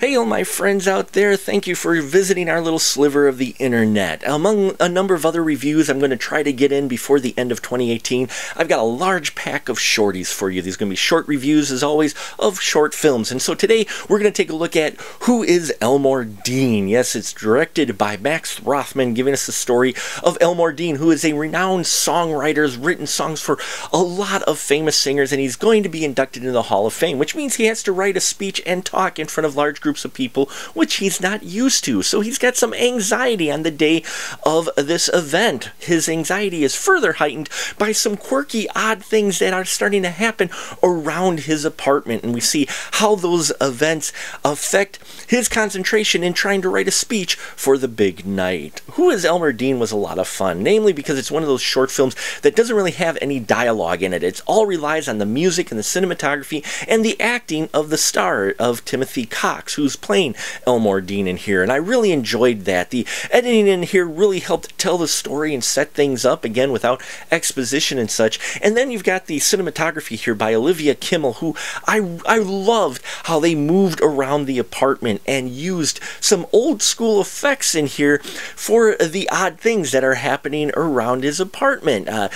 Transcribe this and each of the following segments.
Hey, all my friends out there, thank you for visiting our little sliver of the internet. Among a number of other reviews I'm going to try to get in before the end of 2018, I've got a large pack of shorties for you. These are going to be short reviews, as always, of short films. And so today we're going to take a look at Who is Elmore Dean? Yes, it's directed by Max Rothman, giving us the story of Elmore Dean, who is a renowned songwriter, has written songs for a lot of famous singers, and he's going to be inducted into the Hall of Fame, which means he has to write a speech and talk in front of large groups groups of people, which he's not used to. So he's got some anxiety on the day of this event. His anxiety is further heightened by some quirky, odd things that are starting to happen around his apartment. And we see how those events affect his concentration in trying to write a speech for the big night. Who is Elmore Dean was a lot of fun, namely because it's one of those short films that doesn't really have any dialogue in it. It all relies on the music and the cinematography and the acting of the star of Timothy Cox, who's playing Elmore Dean in here, and I really enjoyed that. The editing in here really helped tell the story and set things up again without exposition and such. And then you've got the cinematography here by Olivia Kimmel, who I I loved how they moved around the apartment and used some old school effects in here for the odd things that are happening around his apartment. Uh,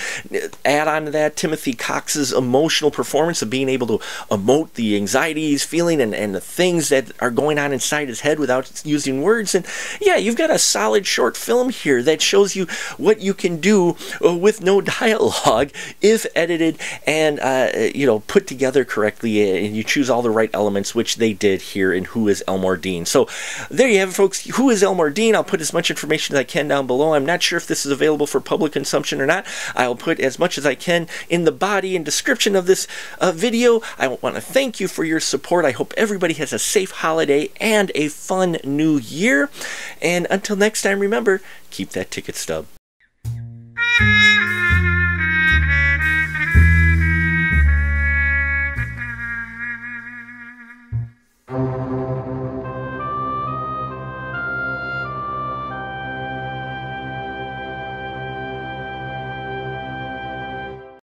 add on to that Timothy Cox's emotional performance of being able to emote the anxieties, feeling and, and the things that are going on inside his head without using words. And yeah, you've got a solid short film here that shows you what you can do uh, with no dialogue if edited and uh, you know put together correctly, and you choose all the right elements, which they did here in Who is Elmore Dean. So there you have it, folks. Who is Elmore Dean? I'll put as much information as I can down below. I'm not sure if this is available for public consumption or not. I'll put as much as I can in the body and description of this uh, video. I want to thank you for your support. I hope everybody has a safe holiday holiday and a fun new year. And until next time, remember, keep that ticket stub.